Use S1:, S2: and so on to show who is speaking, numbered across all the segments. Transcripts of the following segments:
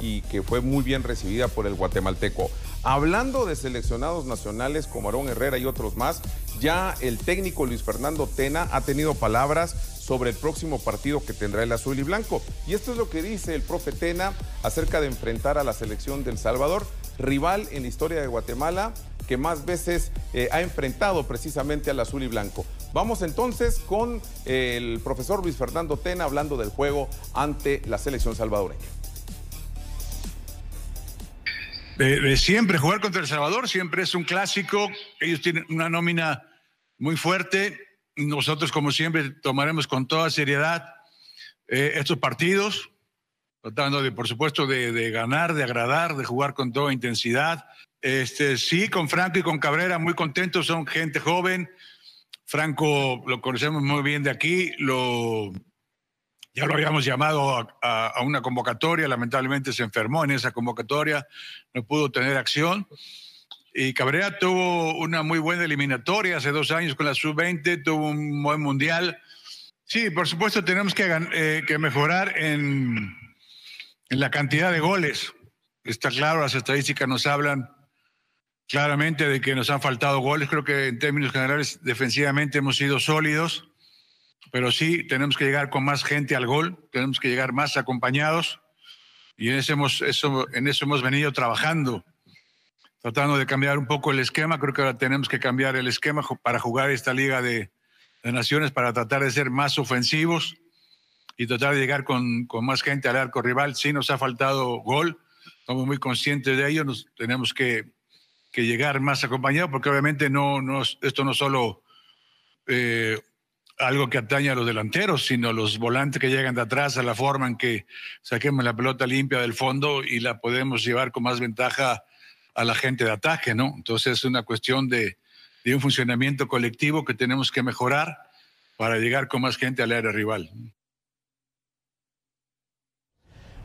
S1: y que fue muy bien recibida por el guatemalteco. Hablando de seleccionados nacionales como Aarón Herrera y otros más, ya el técnico Luis Fernando Tena ha tenido palabras sobre el próximo partido que tendrá el azul y blanco. Y esto es lo que dice el profe Tena acerca de enfrentar a la selección del Salvador, rival en la historia de Guatemala que más veces eh, ha enfrentado precisamente al azul y blanco. Vamos entonces con el profesor Luis Fernando Tena hablando del juego ante la selección salvadoreña.
S2: Siempre jugar contra El Salvador siempre es un clásico. Ellos tienen una nómina muy fuerte. Nosotros, como siempre, tomaremos con toda seriedad eh, estos partidos, tratando de, por supuesto, de, de, ganar, de agradar, de jugar con toda intensidad. Este, sí, con Franco y con Cabrera, muy contentos, son gente joven. Franco lo conocemos muy bien de aquí, lo, ya lo habíamos llamado a, una convocatoria, lamentablemente se enfermó en esa convocatoria, no pudo tener acción. Y Cabrera tuvo una muy buena eliminatoria hace dos años con la sub-20, tuvo un buen mundial. Sí, por supuesto tenemos que, eh, que mejorar en, en la cantidad de goles. Está claro, las estadísticas nos hablan claramente de que nos han faltado goles. Creo que en términos generales defensivamente hemos sido sólidos, pero sí tenemos que llegar con más gente al gol, tenemos que llegar más acompañados y en eso hemos, eso, en eso hemos venido trabajando, tratando de cambiar un poco el esquema. Creo que ahora tenemos que cambiar el esquema para jugar esta Liga de, de Naciones, para tratar de ser más ofensivos y tratar de llegar con, con más gente al arco rival. Sí nos ha faltado gol, estamos muy conscientes de ello, nos tenemos que que llegar más acompañado, porque obviamente no, no esto no solo eh, algo que atañe a los delanteros, sino los volantes que llegan de atrás, a la forma en que saquemos la pelota limpia del fondo y la podemos llevar con más ventaja a la gente de ataque, ¿no? Entonces es una cuestión de, de un funcionamiento colectivo que tenemos que mejorar para llegar con más gente al área rival.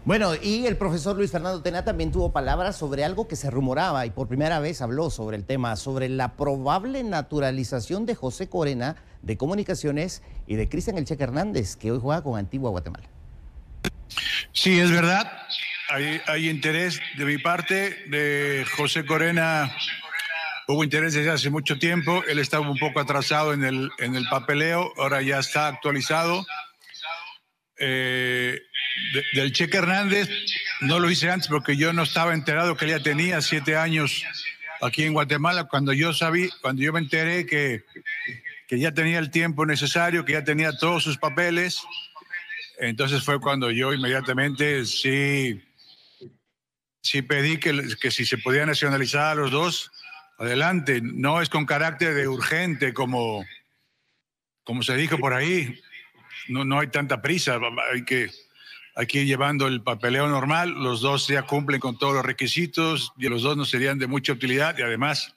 S3: Bueno, y el profesor Luis Fernando Tena también tuvo palabras sobre algo que se rumoraba y por primera vez habló sobre el tema, sobre la probable naturalización de José Corena de Comunicaciones y de Cristian El Cheque Hernández, que hoy juega con Antigua Guatemala.
S2: Sí, es verdad. Hay, hay interés de mi parte de José Corena. Hubo interés desde hace mucho tiempo. Él estaba un poco atrasado en el, en el papeleo, ahora ya está actualizado. Eh, del Cheque Hernández no lo hice antes porque yo no estaba enterado que él ya tenía siete años aquí en Guatemala. Cuando yo sabí, cuando yo me enteré que, que ya tenía el tiempo necesario, que ya tenía todos sus papeles, entonces fue cuando yo inmediatamente sí, sí pedí que, que si se podía nacionalizar a los dos, adelante. No es con carácter de urgente como, como se dijo por ahí. No, no hay tanta prisa, hay que aquí llevando el papeleo normal, los dos ya cumplen con todos los requisitos y los dos nos serían de mucha utilidad y además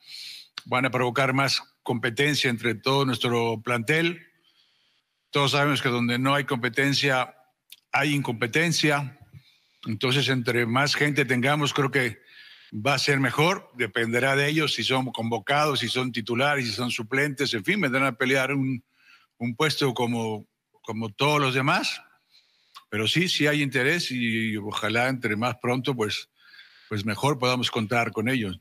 S2: van a provocar más competencia entre todo nuestro plantel. Todos sabemos que donde no hay competencia hay incompetencia. Entonces, entre más gente tengamos, creo que va a ser mejor. Dependerá de ellos si son convocados, si son titulares, si son suplentes, en fin, vendrán a pelear un, un puesto como, como todos los demás pero sí, sí hay interés y ojalá entre más pronto, pues, pues mejor podamos contar con ellos.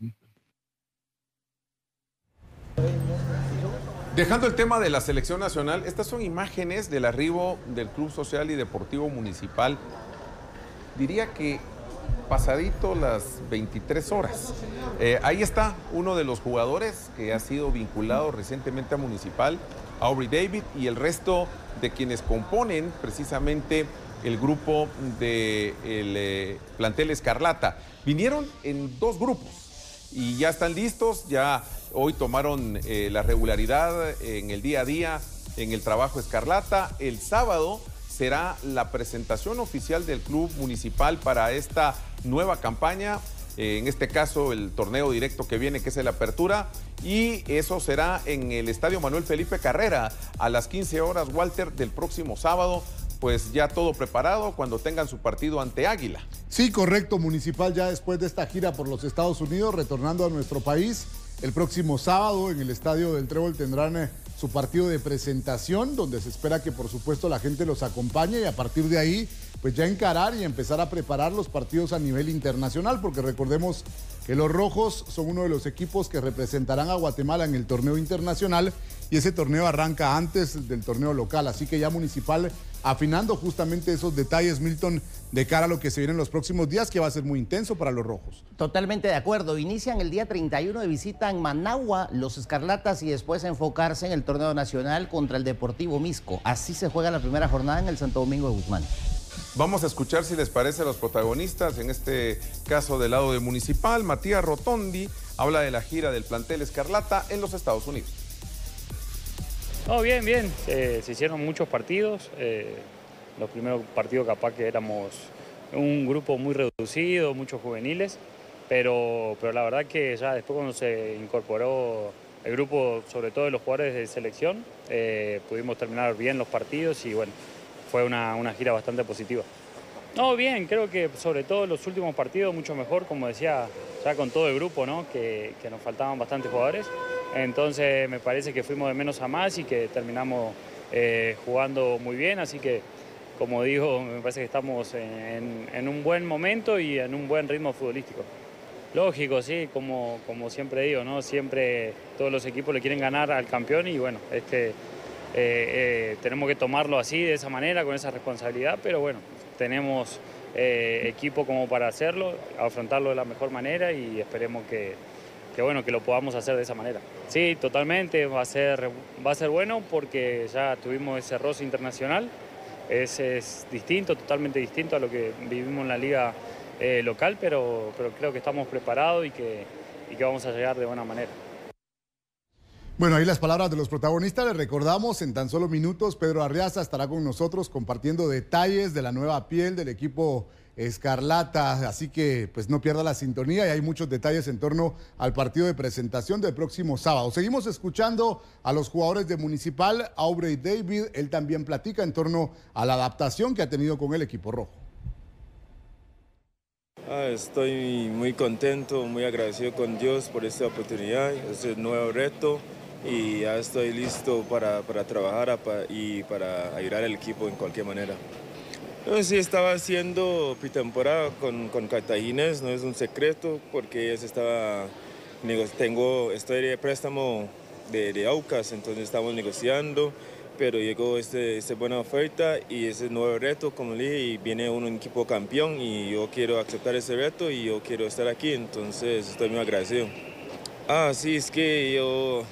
S1: Dejando el tema de la selección nacional, estas son imágenes del arribo del Club Social y Deportivo Municipal. Diría que pasadito las 23 horas. Eh, ahí está uno de los jugadores que ha sido vinculado recientemente a Municipal, Aubrey David, y el resto de quienes componen precisamente el grupo de eh, plantel Escarlata. Vinieron en dos grupos y ya están listos, ya hoy tomaron eh, la regularidad en el día a día en el trabajo Escarlata. El sábado será la presentación oficial del club municipal para esta nueva campaña. En este caso, el torneo directo que viene, que es la apertura, y eso será en el Estadio Manuel Felipe Carrera a las 15 horas, Walter, del próximo sábado pues ya todo preparado cuando tengan su partido ante Águila.
S4: Sí, correcto, Municipal ya después de esta gira por los Estados Unidos, retornando a nuestro país. El próximo sábado en el Estadio del Trébol tendrán eh, su partido de presentación, donde se espera que por supuesto la gente los acompañe y a partir de ahí pues ya encarar y empezar a preparar los partidos a nivel internacional, porque recordemos que los rojos son uno de los equipos que representarán a Guatemala en el torneo internacional y ese torneo arranca antes del torneo local, así que ya Municipal afinando justamente esos detalles, Milton, de cara a lo que se viene en los próximos días, que va a ser muy intenso para los rojos.
S3: Totalmente de acuerdo. Inician el día 31 de visita en Managua los Escarlatas y después enfocarse en el torneo nacional contra el Deportivo Misco. Así se juega la primera jornada en el Santo Domingo de Guzmán.
S1: Vamos a escuchar si les parece a los protagonistas, en este caso del lado de Municipal, Matías Rotondi habla de la gira del plantel Escarlata en los Estados Unidos.
S5: No, bien, bien. se hicieron muchos partidos. Eh, los primeros partidos capaz que éramos un grupo muy reducido, muchos juveniles, pero, pero la verdad que ya después cuando se incorporó el grupo, sobre todo de los jugadores de selección, eh, pudimos terminar bien los partidos y bueno, fue una, gira bastante positiva. No, bien, creo que sobre todo los últimos partidos mucho mejor, como decía, ya con todo el grupo, ¿no? que, nos faltaban bastantes jugadores. Entonces me parece que fuimos de menos a más y que terminamos eh, jugando muy bien, así que como digo, me parece que estamos en, un buen momento y en un buen ritmo futbolístico. Lógico, sí, como, como siempre digo, ¿no? Siempre todos los equipos le quieren ganar al campeón y bueno, este eh, eh, tenemos que tomarlo así, de esa manera, con esa responsabilidad, pero bueno, tenemos eh, equipo como para hacerlo, afrontarlo de la mejor manera y esperemos que, bueno, que lo podamos hacer de esa manera. Sí, totalmente, va a ser, va a ser bueno porque ya tuvimos ese roce internacional, es, es distinto, totalmente distinto a lo que vivimos en la liga local, pero, pero creo que estamos preparados y que, y que vamos a llegar de buena manera.
S4: Bueno, ahí las palabras de los protagonistas. Les recordamos en tan solo minutos, Pedro Arriaza estará con nosotros compartiendo detalles de la nueva piel del equipo Escarlata, así que pues no pierda la sintonía y hay muchos detalles en torno al partido de presentación del próximo sábado. Seguimos escuchando a los jugadores de Municipal, Aubrey David, él también platica en torno a la adaptación que ha tenido con el equipo rojo.
S6: Ah, estoy muy contento, muy agradecido con Dios por esta oportunidad, este nuevo reto y ya estoy listo para, trabajar y para ayudar al equipo en cualquier manera. No, sí, estaba haciendo pretemporada con, con Cartagines, no es un secreto, porque estaba, tengo, estoy de préstamo de, de, Aucas, entonces estamos negociando, pero llegó este, esta buena oferta y ese nuevo reto, como le dije, y viene un equipo campeón y yo quiero aceptar ese reto y yo quiero estar aquí, entonces estoy muy agradecido. Ah, sí, es que yo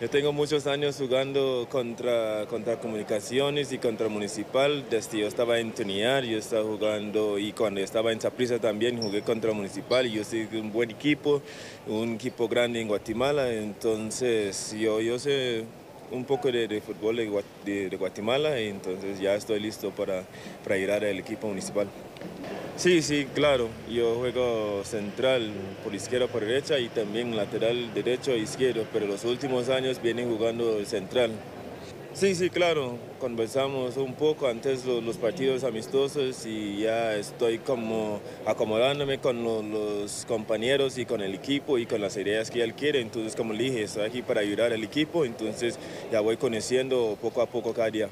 S6: yo tengo muchos años jugando contra, contra Comunicaciones y contra Municipal. Desde yo estaba en Tuniar, yo estaba jugando y cuando estaba en Zaprisa también jugué contra Municipal. Yo soy un buen equipo, un equipo grande en Guatemala. Entonces yo, yo sé un poco de, fútbol de, de, Guatemala y entonces ya estoy listo para, para ir al equipo municipal. Sí, sí, claro. Yo juego central por izquierda por derecha y también lateral derecho e izquierdo, pero los últimos años viene jugando central. Sí, sí, claro. Conversamos un poco antes los, los partidos amistosos y ya estoy como acomodándome con los, compañeros y con el equipo y con las ideas que él quiere. Entonces, como le dije, estoy aquí para ayudar al equipo, entonces ya voy conociendo poco a poco cada día.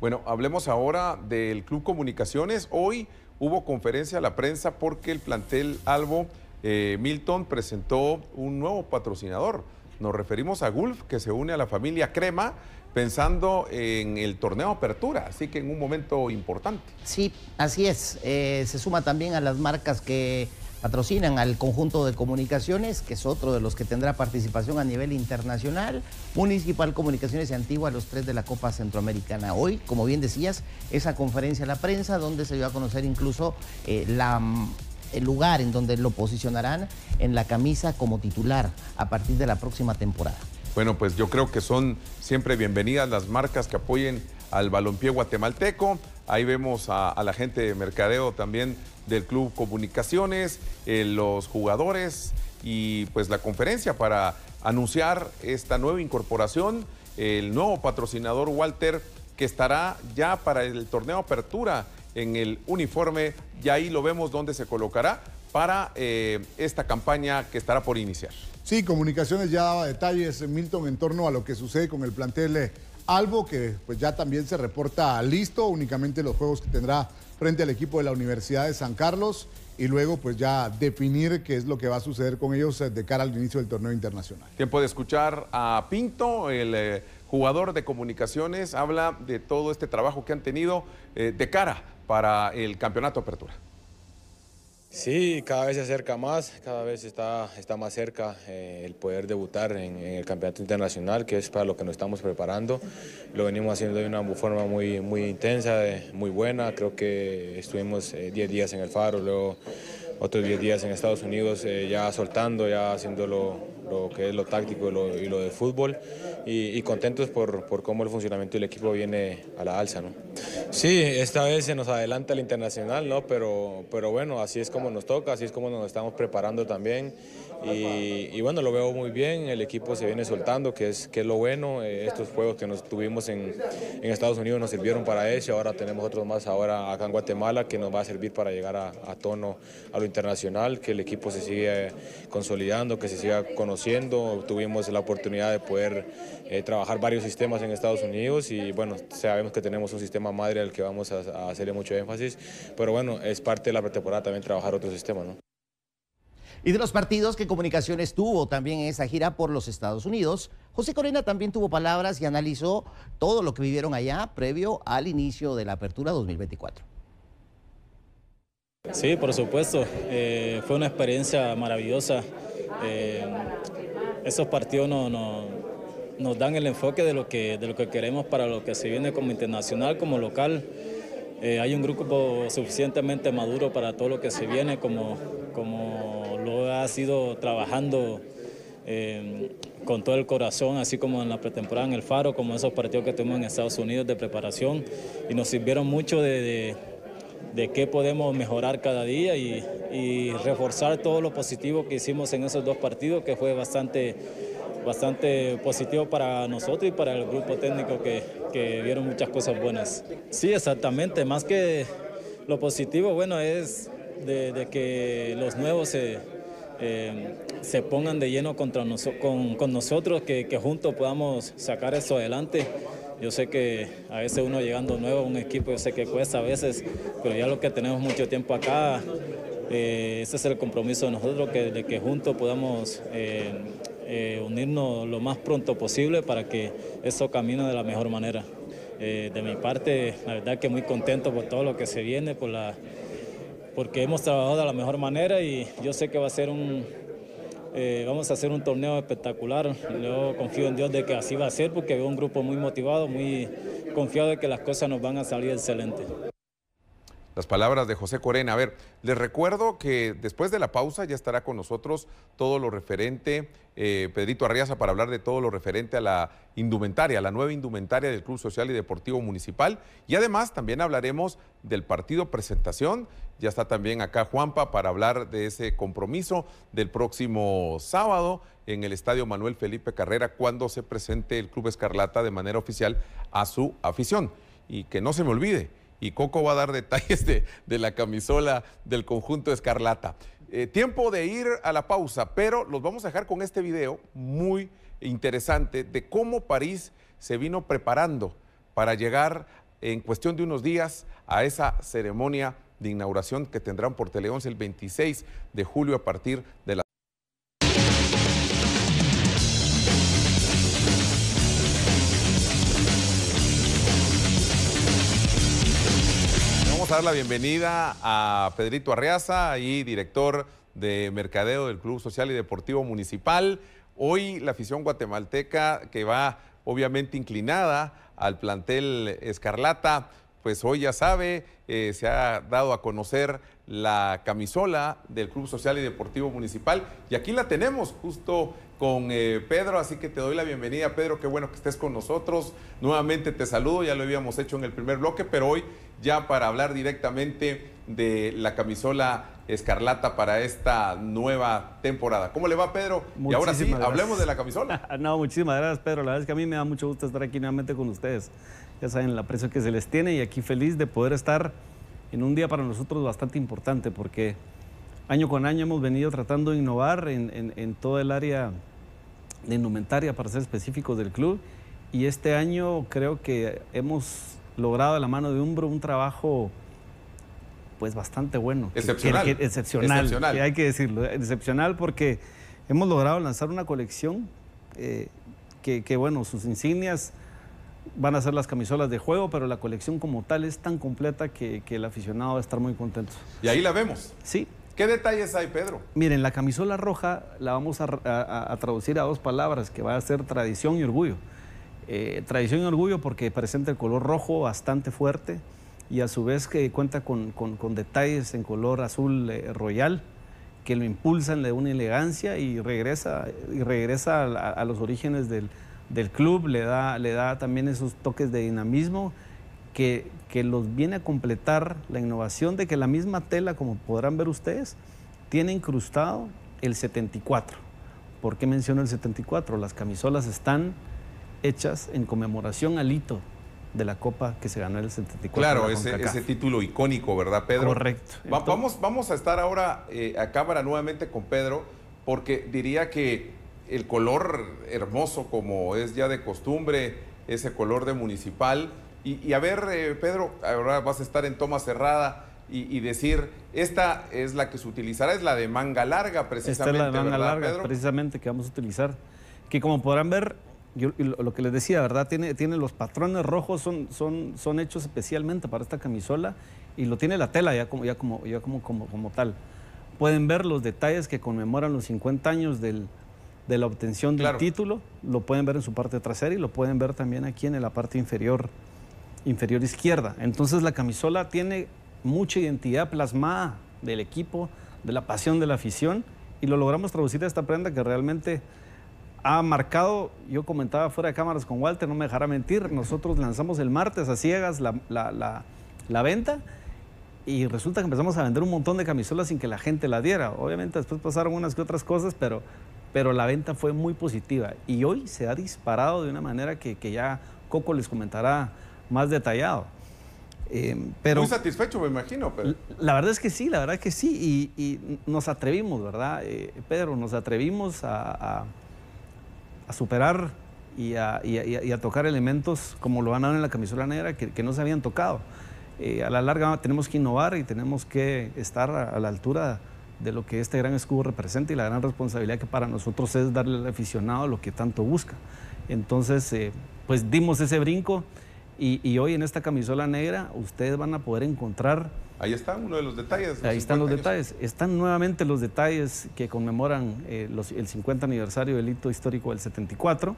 S1: Bueno, hablemos ahora del Club Comunicaciones. Hoy hubo conferencia a la prensa porque el plantel Albo eh, Milton presentó un nuevo patrocinador. Nos referimos a Gulf, que se une a la familia Crema pensando en el torneo Apertura, así que en un momento importante.
S3: Sí, así es. Eh, se suma también a las marcas que patrocinan al conjunto de comunicaciones, que es otro de los que tendrá participación a nivel internacional, Municipal Comunicaciones y Antigua, los tres de la Copa Centroamericana. Hoy, como bien decías, esa conferencia a la prensa donde se dio a conocer incluso eh, la lugar en donde lo posicionarán en la camisa como titular a partir de la próxima temporada.
S1: Bueno, pues yo creo que son siempre bienvenidas las marcas que apoyen al balompié guatemalteco. Ahí vemos a, la gente de mercadeo también del Club Comunicaciones, eh, los jugadores y pues la conferencia para anunciar esta nueva incorporación, el nuevo patrocinador Walter que estará ya para el torneo Apertura en el uniforme, y ahí lo vemos dónde se colocará para eh, esta campaña que estará por iniciar.
S4: Sí, Comunicaciones ya daba detalles, Milton, en torno a lo que sucede con el plantel Albo, que pues ya también se reporta listo, únicamente los juegos que tendrá frente al equipo de la Universidad de San Carlos y luego pues ya definir qué es lo que va a suceder con ellos eh, de cara al inicio del torneo internacional.
S1: Tiempo de escuchar a Pinto, el eh, jugador de comunicaciones, habla de todo este trabajo que han tenido eh, de cara para el campeonato apertura.
S7: Sí, cada vez se acerca más, cada vez está, está más cerca eh, el poder debutar en, el campeonato internacional, que es para lo que nos estamos preparando. Lo venimos haciendo de una forma muy, muy intensa, muy buena. Creo que estuvimos 10 eh, días en el Faro, luego otros 10 días en Estados Unidos eh, ya soltando, ya haciendo lo, que es lo táctico y lo, y lo de fútbol y, contentos por, por, cómo el funcionamiento del equipo viene a la alza. ¿no? Sí, esta vez se nos adelanta el internacional, ¿no? pero, pero bueno, así es como nos toca, así es como nos estamos preparando también y, bueno, lo veo muy bien, el equipo se viene soltando, que es, que es lo bueno. Eh, estos juegos que nos tuvimos en, en, Estados Unidos nos sirvieron para eso, ahora tenemos otros más ahora acá en Guatemala que nos va a servir para llegar a, tono a lo internacional, que el equipo se siga consolidando, que se siga conociendo. Tuvimos la oportunidad de poder eh, trabajar varios sistemas en Estados Unidos y bueno, sabemos que tenemos un sistema madre al que vamos a, a hacerle mucho énfasis, pero bueno, es parte de la pretemporada también trabajar otro sistema, ¿no?
S3: Y de los partidos que Comunicaciones tuvo también en esa gira por los Estados Unidos, José Corena también tuvo palabras y analizó todo lo que vivieron allá previo al inicio de la apertura 2024.
S8: Sí, por supuesto. Eh, fue una experiencia maravillosa. Eh, esos partidos nos dan el enfoque de lo, que, queremos para lo que se viene como internacional, como local. Eh, hay un grupo suficientemente maduro para todo lo que se viene, como, lo ha sido trabajando eh, con todo el corazón, así como en la pretemporada en el Faro, como esos partidos que tuvimos en Estados Unidos de preparación, y nos sirvieron mucho de, qué podemos mejorar cada día y, reforzar todo lo positivo que hicimos en esos dos partidos, que fue bastante bastante positivo para nosotros y para el grupo técnico que, vieron muchas cosas buenas. Sí, exactamente, más que lo positivo, bueno, es de, que los nuevos se, eh, se pongan de lleno contra con, con, nosotros, que, juntos podamos sacar esto adelante. Yo sé que a veces uno llegando nuevo a un equipo, yo sé que cuesta a veces, pero ya lo que tenemos mucho tiempo acá, eh, ese es el compromiso de nosotros, que, de que juntos podamos eh, eh, unirnos lo más pronto posible para que eso camine de la mejor manera. De mi parte, la verdad que muy contento por todo lo que se viene, por la, porque hemos trabajado de la mejor manera y yo sé que va a ser un, eh, vamos a hacer un torneo espectacular. Yo confío en Dios de que así va a ser porque veo un grupo muy motivado, muy confiado de que las cosas nos van a salir excelentes
S1: las palabras de José Corena. A ver, les recuerdo que después de la pausa ya estará con nosotros todo lo referente, eh, Pedrito Arriaza, para hablar de todo lo referente a la indumentaria, la nueva indumentaria del Club Social y Deportivo Municipal. Y además también hablaremos del partido presentación. Ya está también acá Juanpa para hablar de ese compromiso del próximo sábado en el Estadio Manuel Felipe Carrera cuando se presente el Club Escarlata de manera oficial a su afición. Y que no se me olvide, y Coco va a dar detalles de, la camisola del conjunto Escarlata. Eh, tiempo de ir a la pausa, pero los vamos a dejar con este video muy interesante de cómo París se vino preparando para llegar en cuestión de unos días a esa ceremonia de inauguración que tendrán por Teleón el 26 de julio a partir de la dar la bienvenida a Pedrito Arreaza, ahí director de Mercadeo del Club Social y Deportivo Municipal. Hoy la afición guatemalteca que va obviamente inclinada al plantel Escarlata, pues hoy ya sabe, eh, se ha dado a conocer la camisola del Club Social y Deportivo Municipal y aquí la tenemos justo con eh, Pedro, así que te doy la bienvenida, Pedro, qué bueno que estés con nosotros. Nuevamente te saludo, ya lo habíamos hecho en el primer bloque, pero hoy ya para hablar directamente de la camisola escarlata para esta nueva temporada. ¿Cómo le va, Pedro? y ahora sí, hablemos de la camisola.
S9: no, muchísimas gracias, Pedro. La verdad es que a mí me da mucho gusto estar aquí nuevamente con ustedes. Ya saben el aprecio que se les tiene y aquí feliz de poder estar en un día para nosotros bastante importante porque año con año hemos venido tratando de innovar en, en todo el área de indumentaria, para ser específicos del club y este año creo que hemos logrado de la mano de Umbro un trabajo pues bastante bueno.
S1: Excepcional.
S9: excepcional, hay que decirlo. Excepcional porque hemos logrado lanzar una colección eh, que, bueno, sus insignias van a ser las camisolas de juego, pero la colección como tal es tan completa que, el aficionado va a estar muy contento.
S1: Y ahí la vemos.
S9: Sí.
S1: ¿Qué detalles hay, Pedro?
S9: Miren, la camisola roja la vamos a, traducir a dos palabras, que va a ser tradición y orgullo. Eh, tradición y orgullo porque presenta el color rojo bastante fuerte y a su vez que cuenta con, detalles en color azul eh, royal que lo impulsan, de una elegancia y regresa, y regresa a, los orígenes del, club, le da, le da también esos toques de dinamismo que, que los viene a completar la innovación de que la misma tela, como podrán ver ustedes, tiene incrustado el 74. ¿Por qué menciono el 74? Las camisolas están hechas en conmemoración al hito de la Copa que se ganó en el 74.
S1: Claro, ese, título icónico, ¿verdad, Pedro?
S9: Correcto.
S1: vamos, vamos a estar ahora eh, a cámara nuevamente con Pedro, porque diría que el color hermoso, como es ya de costumbre, ese color de municipal. Y, a ver, eh, Pedro, ahora vas a estar en toma cerrada. Y, decir, esta es la que se utilizará, es la de manga larga precisamente.
S9: Esta es la de manga larga precisamente que vamos a utilizar. Que como podrán ver, yo, lo que les decía, ¿verdad? Tiene, tiene los patrones rojos, son, son, son hechos especialmente para esta camisola y lo tiene la tela ya como, ya como, ya como, como, como tal. Pueden ver los detalles que conmemoran los 50 años del, de la obtención del título, lo pueden ver en su parte trasera y lo pueden ver también aquí en la parte inferior, inferior izquierda. Entonces la camisola tiene mucha identidad plasmada del equipo, de la pasión de la afición y lo logramos traducir a esta prenda que realmente ha marcado, yo comentaba fuera de cámaras con Walter, no me dejará mentir, nosotros lanzamos el martes a ciegas la, la, venta y resulta que empezamos a vender un montón de camisolas sin que la gente la diera. Obviamente después pasaron unas que otras cosas, pero, pero la venta fue muy positiva y hoy se ha disparado de una manera que, ya Coco les comentará más detallado.
S1: Eh, pero, Muy satisfecho, me imagino.
S9: La verdad es que sí, la verdad es que sí, y, nos atrevimos, ¿verdad? Eh, Pedro, nos atrevimos a a superar y a, tocar elementos como lo a ver en la camisola negra que, no se habían tocado. Eh, a la larga tenemos que innovar y tenemos que estar a, la altura de lo que este gran escudo representa y la gran responsabilidad que para nosotros es darle al aficionado lo que tanto busca. Entonces, eh, pues dimos ese brinco y, hoy en esta camisola negra ustedes van a poder encontrar...
S1: Ahí está uno de los detalles.
S9: Ahí están los detalles. Están nuevamente los detalles que conmemoran eh, el 50 aniversario del hito histórico del 74.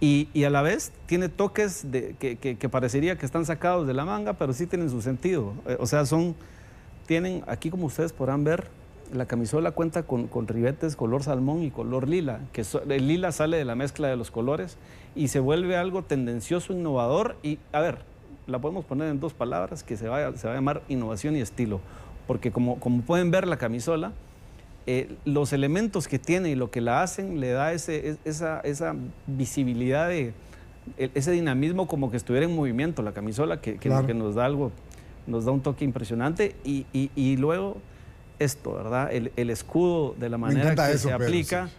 S9: Y, a la vez tiene toques de, que, parecería que están sacados de la manga, pero sí tienen su sentido. Eh, o sea, son, tienen, aquí como ustedes podrán ver, la camisola cuenta con, ribetes color salmón y color lila, que el lila sale de la mezcla de los colores y se vuelve algo tendencioso, innovador y, a ver, la podemos poner en dos palabras que se va, se va a llamar innovación y estilo, porque como, como pueden ver la camisola, eh, los elementos que tiene y lo que la hacen le da ese, esa, esa visibilidad de ese dinamismo como que estuviera en movimiento la camisola, que, que, nos da algo, nos da un toque impresionante y, y luego esto, ¿verdad? El, escudo de la manera que se aplica.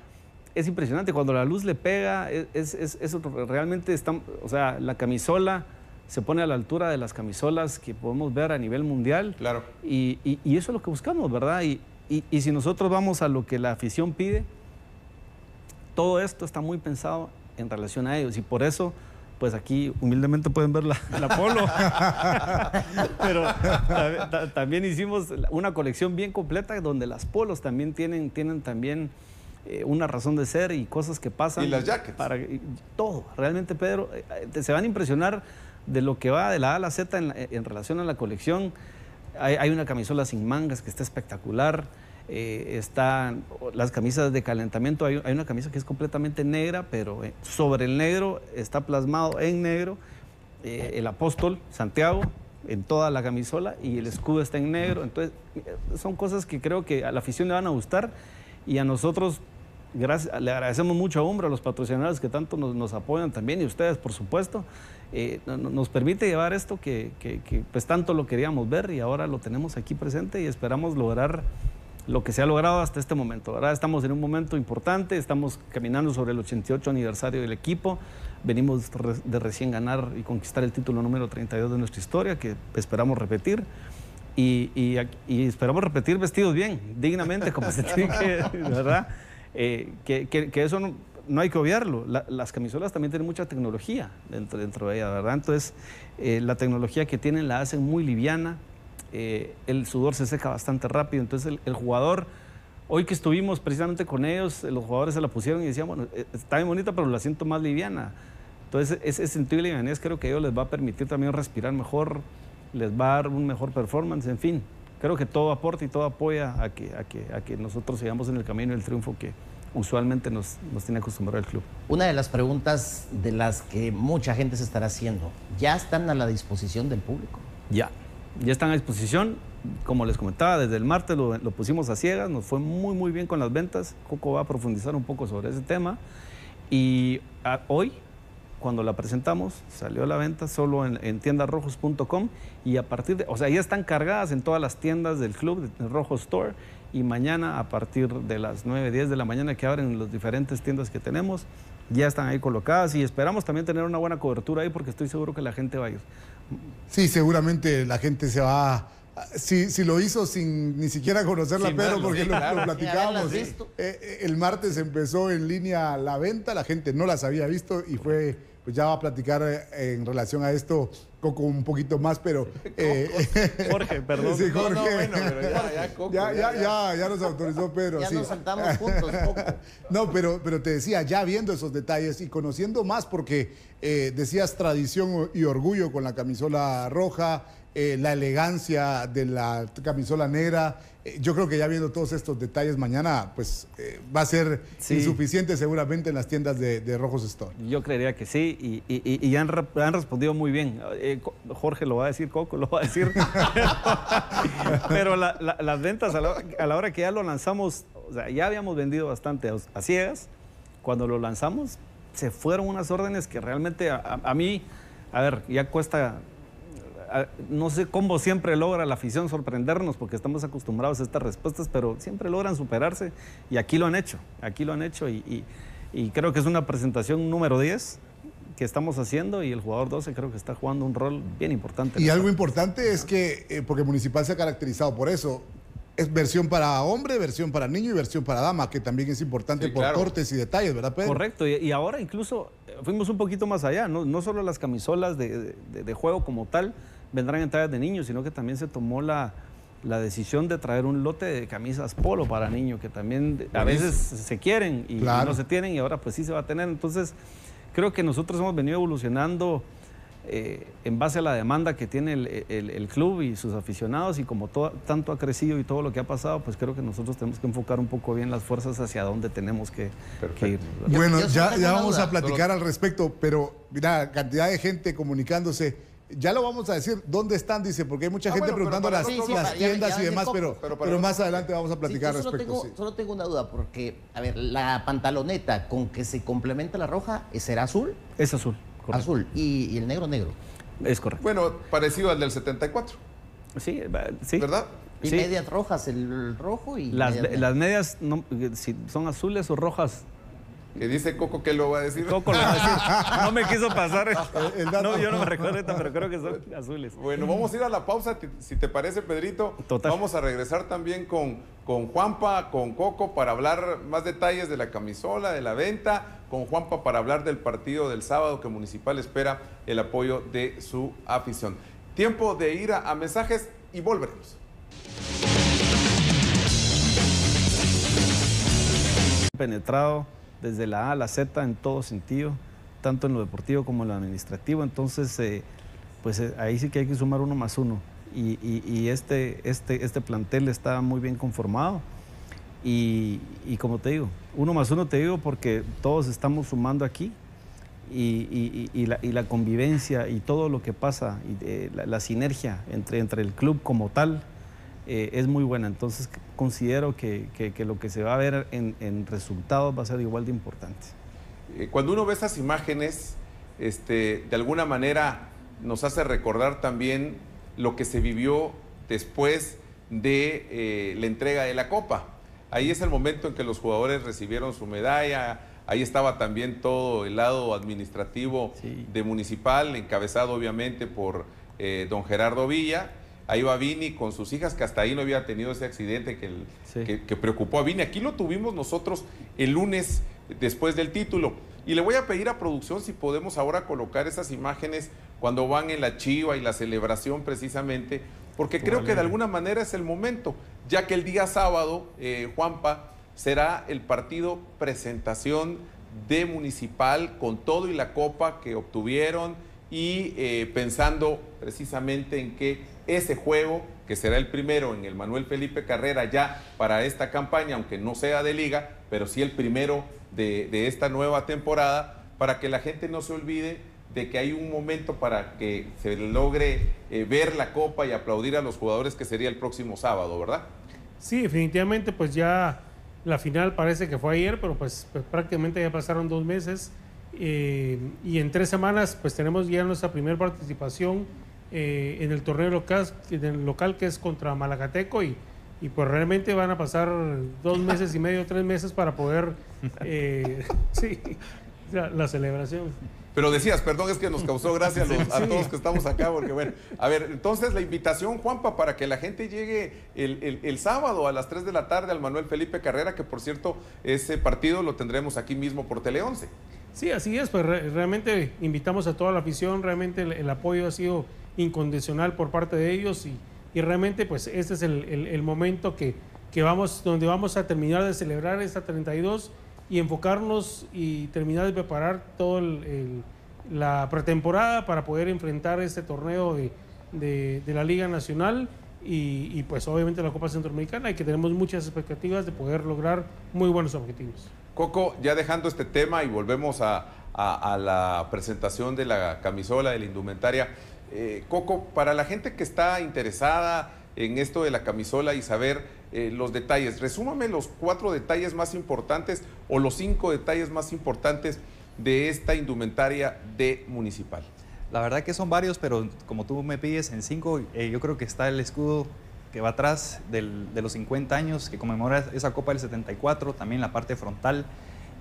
S9: Es impresionante, cuando la luz le pega, es, es, realmente está, o sea, la camisola se pone a la altura de las camisolas que podemos ver a nivel mundial.
S1: Claro.
S9: Y, eso es lo que buscamos, ¿verdad? Y, y, si nosotros vamos a lo que la afición pide, todo esto está muy pensado en relación a ellos. Y por eso pues aquí humildemente pueden ver la, polo. Pero también hicimos una colección bien completa donde las polos también tienen, tienen también eh, una razón de ser y cosas que pasan.
S1: Y las jackets.
S9: Para, todo. Realmente, Pedro, eh, se van a impresionar de lo que va de la A a la Z en, relación a la colección. Hay, hay una camisola sin mangas que está espectacular. Eh, están las camisas de calentamiento, hay, una camisa que es completamente negra, pero eh, sobre el negro está plasmado en negro eh, el apóstol Santiago en toda la camisola y el escudo está en negro. Entonces, son cosas que creo que a la afición le van a gustar y a nosotros le agradecemos mucho a Umbra, a los patrocinadores que tanto nos, apoyan también y ustedes, por supuesto. nos permite llevar esto que, que, pues tanto lo queríamos ver y ahora lo tenemos aquí presente y esperamos lograr lo que se ha logrado hasta este momento. Ahora estamos en un momento importante, estamos caminando sobre el 88 aniversario del equipo, venimos de recién ganar y conquistar el título número 32 de nuestra historia, que esperamos repetir. Y, esperamos repetir vestidos bien, dignamente, como se tiene que, ¿verdad? Eh, que, eso no, hay que obviarlo. las camisolas también tienen mucha tecnología dentro, dentro de ellas, ¿verdad? Entonces, eh, la tecnología que tienen la hacen muy liviana, eh, el sudor se seca bastante rápido, entonces el, jugador, hoy que estuvimos precisamente con ellos, los jugadores se la pusieron y decían, bueno, está bien bonita, pero la siento más liviana. Entonces, ese sentido de livianez creo que ellos les va a permitir también respirar mejor, les va a dar un mejor performance, en fin. Creo que todo aporta y todo apoya a que, a que, a que nosotros sigamos en el camino del triunfo que usualmente nos, nos tiene acostumbrado el club.
S3: Una de las preguntas de las que mucha gente se estará haciendo, ¿ya están a la disposición del público?
S9: Ya, ya están a disposición. Como les comentaba, desde el martes lo, pusimos a ciegas, nos fue muy, muy bien con las ventas. Coco va a profundizar un poco sobre ese tema. Y hoy cuando la presentamos, salió a la venta solo en, tiendasrojos.com y a partir de, o sea, ya están cargadas en todas las tiendas del club, de Rojo Store, y mañana a partir de las 9, 10 de la mañana que abren las diferentes tiendas que tenemos, ya están ahí colocadas y esperamos también tener una buena cobertura ahí porque estoy seguro que la gente va a ir.
S4: Sí, seguramente la gente se va si, si, lo hizo sin ni siquiera conocerla, pero porque lo, platicábamos. Eh, eh, el martes empezó en línea la venta, la gente no las había visto y fue pues ya va a platicar eh, en relación a esto Coco un poquito más, pero...
S9: Eh, Jorge, perdón.
S4: Sí, Jorge. No, bueno, pero ya, ya, Coco, ya, ya, ya, nos autorizó Pedro.
S3: Ya nos saltamos juntos, Coco.
S4: No, pero, pero te decía, ya viendo esos detalles y conociendo más, porque eh, decías tradición y orgullo con la camisola roja, eh, la elegancia de la camisola negra. Eh, yo creo que ya viendo todos estos detalles mañana, pues eh, va a ser insuficiente seguramente en las tiendas de, Rojos Store.
S9: Yo creería que sí, y, han, respondido muy bien. Jorge lo va a decir, Coco lo va a decir. Pero las ventas a la, hora que ya lo lanzamos, o sea, ya habíamos vendido bastante a, ciegas. Cuando lo lanzamos, se fueron unas órdenes que realmente a mí, a ver, ya cuesta no sé cómo siempre logra la afición sorprendernos porque estamos acostumbrados a estas respuestas, pero siempre logran superarse y aquí lo han hecho, aquí lo han hecho y, creo que es una presentación número 10 que estamos haciendo y el jugador 12 creo que está jugando un rol bien importante.
S4: Y algo importante es que, eh, porque Municipal se ha caracterizado por eso, es versión para hombre, versión para niño y versión para dama, que también es importante por cortes y detalles, ¿verdad, Pedro?
S9: Correcto, y, ahora incluso eh, fuimos un poquito más allá, no, no solo las camisolas de, de juego como tal, vendrán en tallas de niños, sino que también se tomó la, decisión de traer un lote de camisas polo para niños, que también a veces se quieren y, no se tienen y ahora pues sí se va a tener. Entonces, creo que nosotros hemos venido evolucionando eh, en base a la demanda que tiene el, club y sus aficionados y como tanto ha crecido y todo lo que ha pasado, pues creo que nosotros tenemos que enfocar un poco bien las fuerzas hacia dónde tenemos que, ir.
S4: Bueno, ya, ya vamos a platicar al respecto, pero mira, cantidad de gente comunicándose ya lo vamos a decir, ¿dónde están? Dice, porque hay mucha ah, gente preguntando las, tiendas y demás, pero, pero, más adelante vamos a platicar
S3: solo
S4: respecto.
S3: Tengo, solo tengo una duda, porque, a ver, la pantaloneta con que se complementa la roja, ¿será azul?
S9: Es azul.
S3: Azul. ¿Y, el negro negro?
S9: Es correcto.
S1: Bueno, parecido al del 74.
S9: Sí, sí.
S1: ¿Verdad?
S3: Y medias rojas, el rojo y...
S9: Las medias, las medias si son azules o rojas,
S1: que dice Coco que lo va a decir.
S9: Coco lo va a decir. No me quiso pasar. El, No, yo no me recuerdo, pero creo que son azules.
S1: Bueno, vamos a ir a la pausa, si te parece, Pedrito. Total. Vamos a regresar también con, con Juanpa, con Coco, para hablar más detalles de la camisola, de la venta. Con Juanpa para hablar del partido del sábado que Municipal espera el apoyo de su afición. Tiempo de ir a mensajes y volveremos.
S9: Penetrado desde la A a la Z en todo sentido, tanto en lo deportivo como en lo administrativo. Entonces, eh, pues eh, ahí sí que hay que sumar uno más uno. Y, este, este, este plantel está muy bien conformado. Y, como te digo, uno más uno te digo porque todos estamos sumando aquí y, la, convivencia y todo lo que pasa, y la, sinergia entre, entre el club como tal, eh, es muy buena. Entonces considero que, lo que se va a ver en, resultados va a ser igual de importante.
S1: Eh, cuando uno ve esas imágenes, este, de alguna manera nos hace recordar también lo que se vivió después de eh, la entrega de la copa. Ahí es el momento en que los jugadores recibieron su medalla, ahí estaba también todo el lado administrativo de Municipal, encabezado obviamente por eh, don Gerardo Villa. Ahí va Vini con sus hijas, que hasta ahí no había tenido ese accidente que, que preocupó a Vini. Aquí lo tuvimos nosotros el lunes después del título. Y le voy a pedir a producción si podemos ahora colocar esas imágenes cuando van en la chiva y la celebración precisamente, porque creo que de alguna manera es el momento, ya que el día sábado, eh, Juanpa, será el partido presentación de Municipal con todo y la copa que obtuvieron y eh, pensando precisamente en que ese juego, que será el primero en el Manuel Felipe Carrera ya para esta campaña, aunque no sea de liga, pero sí el primero de, esta nueva temporada, para que la gente no se olvide de que hay un momento para que se logre eh, ver la copa y aplaudir a los jugadores que sería el próximo sábado, ¿verdad?
S10: Sí, definitivamente pues ya la final parece que fue ayer, pero pues, pues prácticamente ya pasaron dos meses eh, y en tres semanas pues tenemos ya nuestra primera participación eh, en el torneo local, en el local que es contra Malacateco y y pues realmente van a pasar dos meses y medio, tres meses para poder, eh, sí, la, celebración.
S1: Pero decías, perdón, es que nos causó gracia a, todos que estamos acá, porque bueno, a ver, entonces la invitación, Juanpa, para que la gente llegue el, sábado a las 3 de la tarde al Manuel Felipe Carrera, que por cierto, ese partido lo tendremos aquí mismo por Tele 11.
S10: Sí, así es, pues realmente invitamos a toda la afición, realmente el apoyo ha sido incondicional por parte de ellos y y realmente pues este es el, momento que, vamos, donde vamos a terminar de celebrar esta 32 y enfocarnos y terminar de preparar toda la pretemporada para poder enfrentar este torneo de, la Liga Nacional y, pues obviamente la Copa Centroamericana y que tenemos muchas expectativas de poder lograr muy buenos objetivos.
S1: Coco, ya dejando este tema y volvemos a, la presentación de la camisola, de la indumentaria. Eh, Coco, para la gente que está interesada en esto de la camisola y saber eh, los detalles, resúmame los cuatro detalles más importantes o los cinco detalles más importantes de esta indumentaria de Municipal.
S11: La verdad que son varios, pero como tú me pides en cinco, eh, yo creo que está el escudo que va atrás de los 50 años, que conmemora esa Copa del 74, también la parte frontal,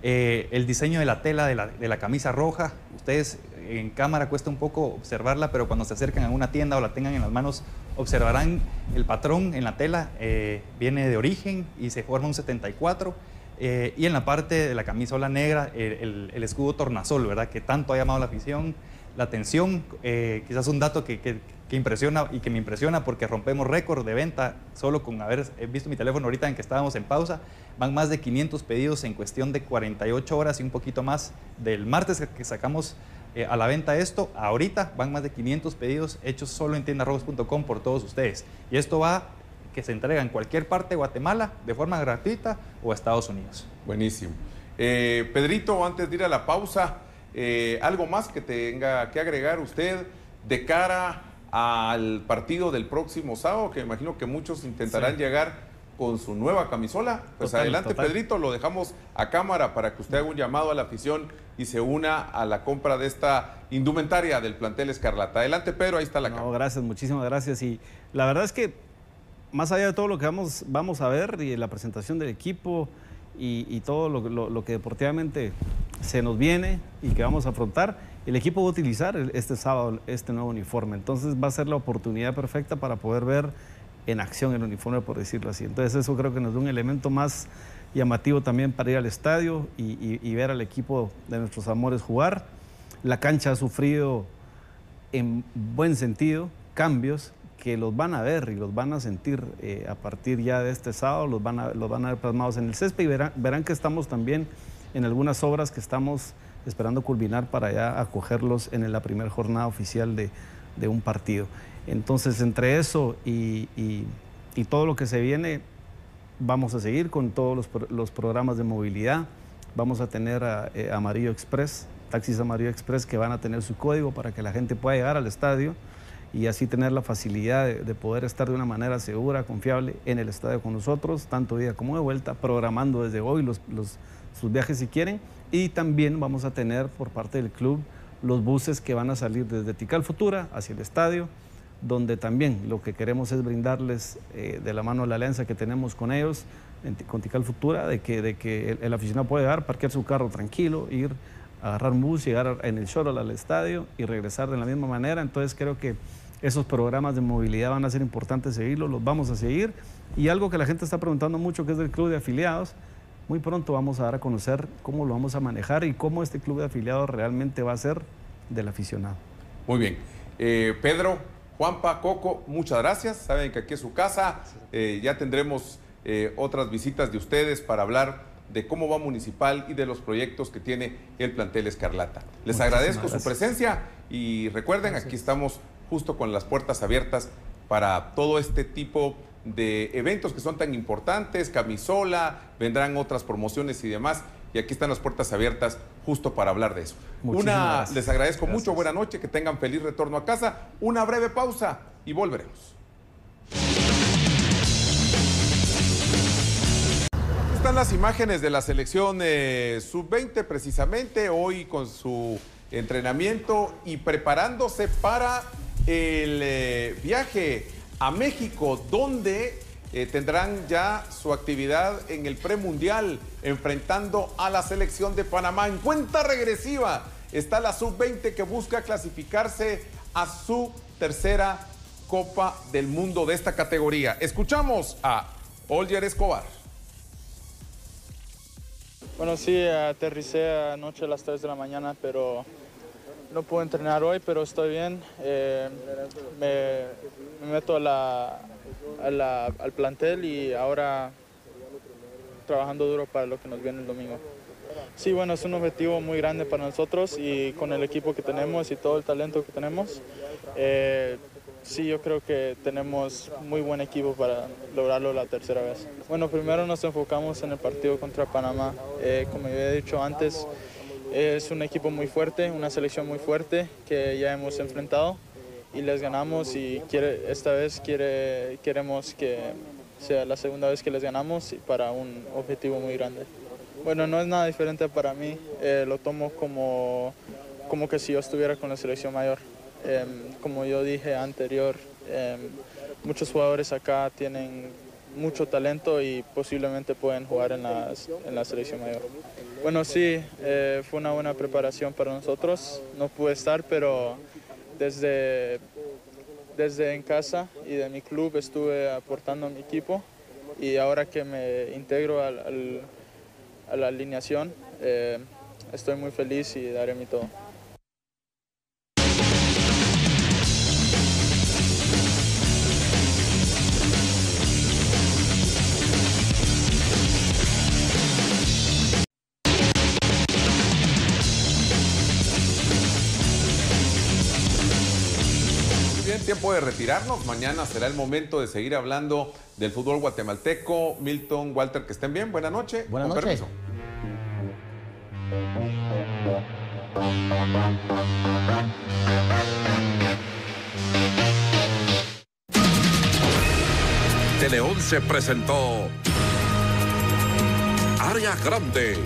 S11: el diseño de la tela de la, de la camisa roja. Ustedes en cámara cuesta un poco observarla, pero cuando se acercan a una tienda o la tengan en las manos, observarán el patrón en la tela, eh, viene de origen y se forma un 74. Eh, y en la parte de la camisola negra, el, escudo tornasol, ¿verdad? Que tanto ha llamado la afición, la atención. Eh, quizás un dato que, que, impresiona y que me impresiona porque rompemos récord de venta solo con haber visto mi teléfono ahorita en que estábamos en pausa. Van más de 500 pedidos en cuestión de 48 horas y un poquito más del martes que sacamos eh, a la venta esto. Ahorita van más de 500 pedidos hechos solo en tiendarrobos.com por todos ustedes. Y esto va que se entrega en cualquier parte de Guatemala de forma gratuita o a Estados Unidos.
S1: Buenísimo. Eh, Pedrito, antes de ir a la pausa, eh, ¿algo más que tenga que agregar usted de cara al partido del próximo sábado? Que imagino que muchos intentarán llegar con su nueva camisola. Pues adelante, Pedrito, lo dejamos a cámara para que usted haga un llamado a la afición y se una a la compra de esta indumentaria del plantel Escarlata. Adelante, Pedro, ahí está la cámara.
S9: Gracias, muchísimas gracias. Y la verdad es que más allá de todo lo que vamos, vamos a ver y la presentación del equipo y, todo lo, lo, que deportivamente se nos viene y que vamos a afrontar, el equipo va a utilizar este sábado este nuevo uniforme. Entonces va a ser la oportunidad perfecta para poder ver en acción el uniforme, por decirlo así. Entonces eso creo que nos da un elemento más llamativo también para ir al estadio y, ver al equipo de nuestros amores jugar. La cancha ha sufrido en buen sentido cambios que los van a ver y los van a sentir eh, a partir ya de este sábado, los van a, los van a ver plasmados en el césped y verán, verán que estamos también en algunas obras que estamos esperando culminar para ya acogerlos en la primera jornada oficial de, de un partido. Entonces, entre eso y, todo lo que se viene, vamos a seguir con todos los, programas de movilidad. Vamos a tener a, eh, Amarillo Express, taxis Amarillo Express que van a tener su código para que la gente pueda llegar al estadio y así tener la facilidad de, poder estar de una manera segura, confiable en el estadio con nosotros, tanto ida como de vuelta, programando desde hoy sus viajes si quieren. Y también vamos a tener por parte del club los buses que van a salir desde Tical Futura hacia el estadio donde también lo que queremos es brindarles eh, de la mano de la alianza que tenemos con ellos, con Tical Futura, de que, de que el, aficionado puede llegar, parquear su carro tranquilo, ir, agarrar un bus, llegar en el shuttle al estadio y regresar de la misma manera. Entonces creo que esos programas de movilidad van a ser importantes seguirlos, los vamos a seguir. Y algo que la gente está preguntando mucho, que es del club de afiliados, muy pronto vamos a dar a conocer cómo lo vamos a manejar y cómo este club de afiliados realmente va a ser del aficionado.
S1: Muy bien. Eh, Pedro, Juanpa, Coco, muchas gracias. Saben que aquí es su casa. Eh, ya tendremos eh, otras visitas de ustedes para hablar de cómo va Municipal y de los proyectos que tiene el plantel Escarlata. Les agradezco su presencia y recuerden, aquí estamos justo con las puertas abiertas para todo este tipo de eventos que son tan importantes, camisola, vendrán otras promociones y demás. Y aquí están las puertas abiertas justo para hablar de eso. Una, les agradezco mucho, buena noche, que tengan feliz retorno a casa. Una breve pausa y volveremos. están las imágenes de la selección eh, sub-20 precisamente hoy con su entrenamiento y preparándose para el eh, viaje a México, donde eh, tendrán ya su actividad en el premundial, enfrentando a la selección de Panamá. En cuenta regresiva está la sub-20 que busca clasificarse a su tercera Copa del Mundo de esta categoría. Escuchamos a Olger Escobar.
S12: Bueno, sí, aterricé anoche a las 3 de la mañana, pero no pude entrenar hoy, pero estoy bien. Eh, me, meto a al plantel y ahora trabajando duro para lo que nos viene el domingo. Sí, bueno, es un objetivo muy grande para nosotros y con el equipo que tenemos y todo el talento que tenemos, eh, sí, yo creo que tenemos muy buen equipo para lograrlo la tercera vez. Bueno, primero nos enfocamos en el partido contra Panamá. Eh, como ya he dicho antes, es un equipo muy fuerte, una selección muy fuerte que ya hemos enfrentado y les ganamos y quiere, esta vez quiere, queremos que sea la segunda vez que les ganamos para un objetivo muy grande. Bueno, no es nada diferente para mí, eh, lo tomo como, como que si yo estuviera con la selección mayor. Em, como yo dije anterior, em, muchos jugadores acá tienen mucho talento y posiblemente pueden jugar en, en la selección mayor. Bueno, sí, eh, fue una buena preparación para nosotros. No pude estar, pero desde, desde en casa y de mi club estuve aportando a mi equipo y ahora que me integro a la alineación, eh, estoy muy feliz y daré mi todo.
S1: Tiempo de retirarnos. Mañana será el momento de seguir hablando del fútbol guatemalteco. Milton, Walter, que estén bien. Buenas noches.
S3: Buenas noches.
S13: Tele 11 presentó Área Grande